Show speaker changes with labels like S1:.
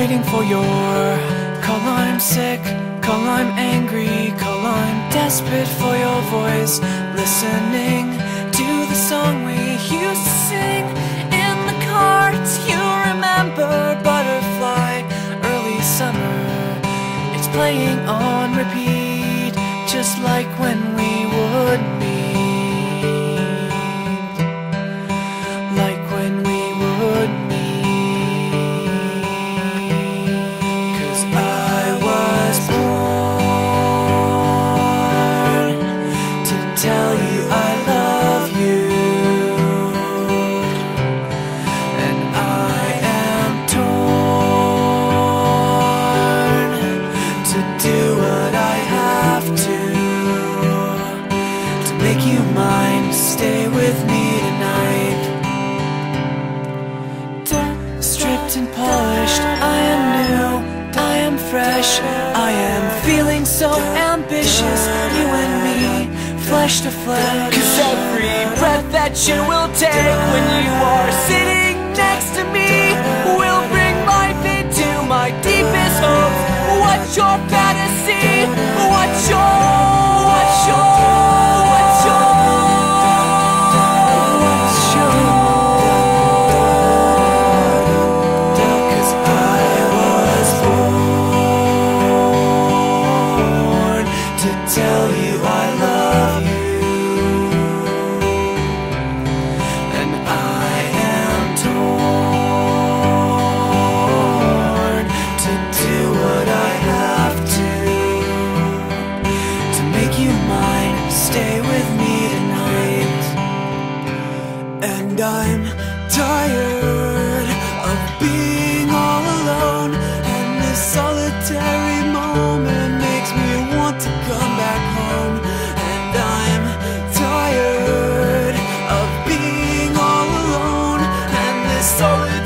S1: waiting for your call. I'm sick, call. I'm angry, call. I'm desperate for your voice. Listening to the song we used to sing in the car. Do you remember Butterfly? Early summer, it's playing on repeat, just like when we make you mine. Stay with me tonight. Stripped and polished, I am new, I am fresh, I am feeling so ambitious. You and me, flesh to flesh. Cause every breath that you will take when you are sitting next to me will bring life into my deepest hopes. What's your fantasy? What's your tired of being all alone And this solitary moment makes me want to come back home. And I'm tired of being all alone And this solitary